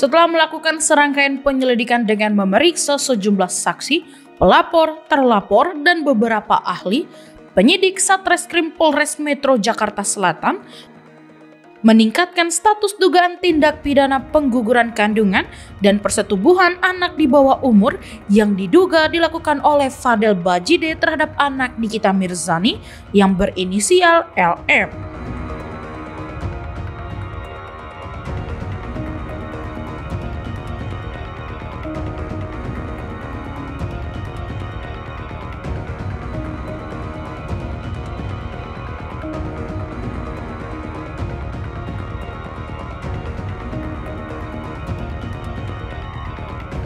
Setelah melakukan serangkaian penyelidikan dengan memeriksa sejumlah saksi, pelapor, terlapor, dan beberapa ahli, penyidik Satreskrim Polres Metro Jakarta Selatan meningkatkan status dugaan tindak pidana pengguguran kandungan dan persetubuhan anak di bawah umur yang diduga dilakukan oleh Fadel Bajide terhadap anak Nikita Mirzani yang berinisial LM.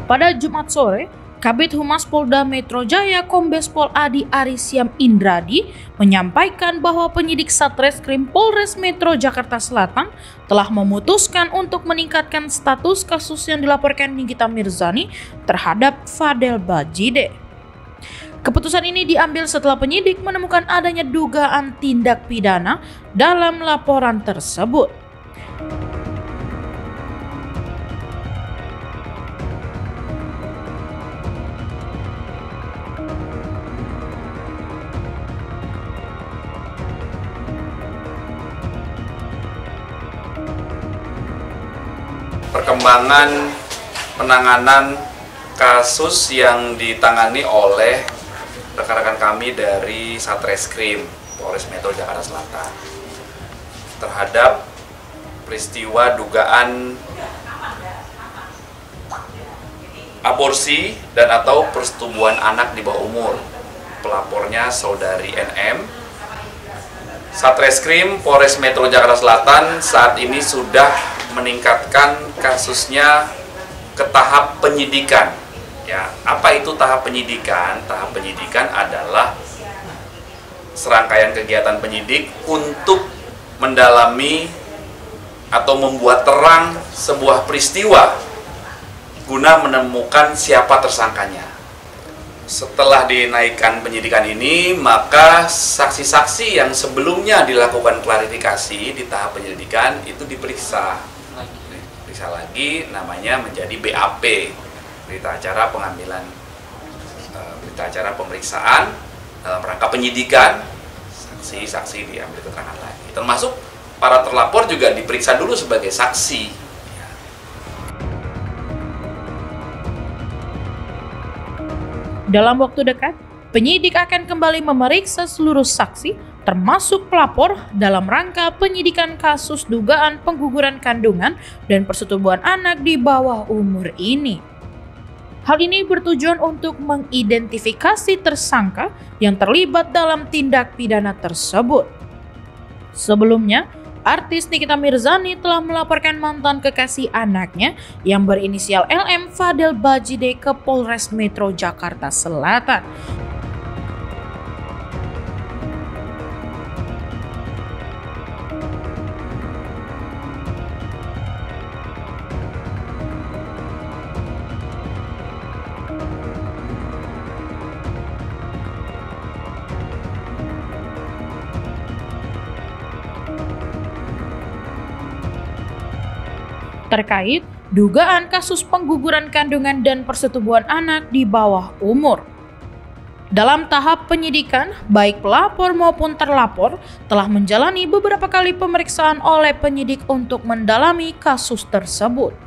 Pada Jumat sore, Kabit Humas Polda Metro Jaya Kombes Pol Adi Arisiam Indradi menyampaikan bahwa penyidik Satreskrim Polres Metro Jakarta Selatan telah memutuskan untuk meningkatkan status kasus yang dilaporkan Nikita Mirzani terhadap Fadel Bajide. Keputusan ini diambil setelah penyidik menemukan adanya dugaan tindak pidana dalam laporan tersebut. Perkembangan penanganan kasus yang ditangani oleh rekan-rekan kami dari Satreskrim Polres Metro Jakarta Selatan terhadap peristiwa dugaan aborsi dan atau persetubuhan anak di bawah umur. Pelapornya saudari NM. Satreskrim Polres Metro Jakarta Selatan saat ini sudah meningkatkan kasusnya ke tahap penyidikan. Ya, apa itu tahap penyidikan? Tahap penyidikan adalah serangkaian kegiatan penyidik untuk mendalami atau membuat terang sebuah peristiwa guna menemukan siapa tersangkanya. Setelah dinaikkan penyidikan ini, maka saksi-saksi yang sebelumnya dilakukan klarifikasi di tahap penyelidikan itu diperiksa periksa lagi namanya menjadi BAP berita acara pengambilan eh, berita acara pemeriksaan dalam rangka penyidikan. Saksi-saksi diambil keterangan lagi. Termasuk para terlapor juga diperiksa dulu sebagai saksi. Dalam waktu dekat, penyidik akan kembali memeriksa seluruh saksi termasuk pelapor dalam rangka penyidikan kasus dugaan pengguguran kandungan dan persetubuhan anak di bawah umur ini. Hal ini bertujuan untuk mengidentifikasi tersangka yang terlibat dalam tindak pidana tersebut. Sebelumnya, artis Nikita Mirzani telah melaporkan mantan kekasih anaknya yang berinisial LM Fadel Bajide ke Polres Metro Jakarta Selatan terkait dugaan kasus pengguguran kandungan dan persetubuhan anak di bawah umur. Dalam tahap penyidikan, baik pelapor maupun terlapor telah menjalani beberapa kali pemeriksaan oleh penyidik untuk mendalami kasus tersebut.